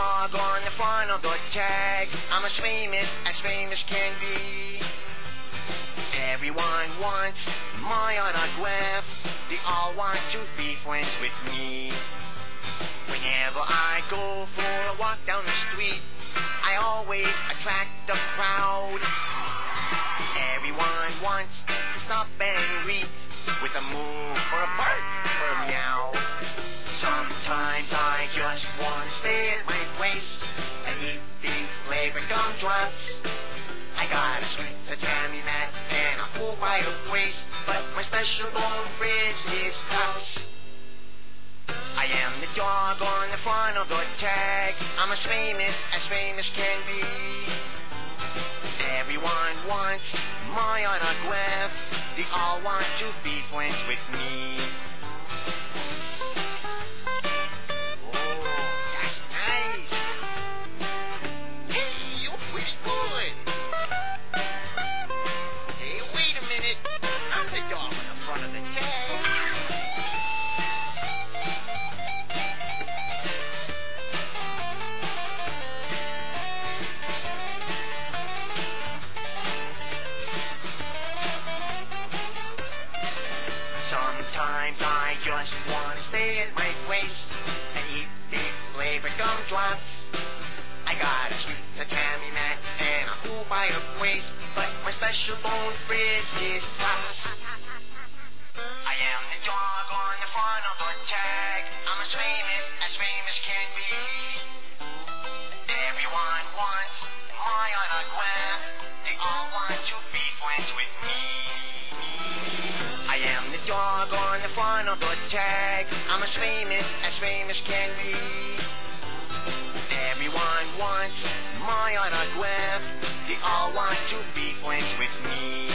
dog on the front of the tag. I'm as famous as famous can be. Everyone wants my autograph. They all want to be friends with me. Whenever I go for a walk down the street, I always attract the crowd. Everyone wants to stop and greet with a moo or a bark or a meow. Sometimes I just want to stay at gumdrops. I got a sweet tatami mat and a cool of waste, but my special fridge is tops. I am the dog on the front of the tag. I'm as famous as famous can be. Everyone wants my autograph. They all want to be friends with me. I just want to stay at my place and eat big flavored gumdrops. I got a sweet tatami mat and a cool waste, but my special bone fridge is tops. I am the dog on the front of the tag. I'm as famous as famous can be. Everyone wants my autograph. They all want to be friends with me. I am the dog on the front of the tag. I'm as famous as famous can be. Everyone wants my autograph. They all want to be friends with me.